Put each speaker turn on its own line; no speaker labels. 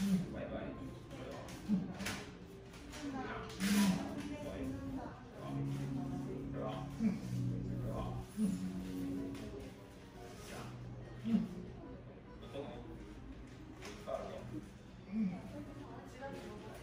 嗯，好，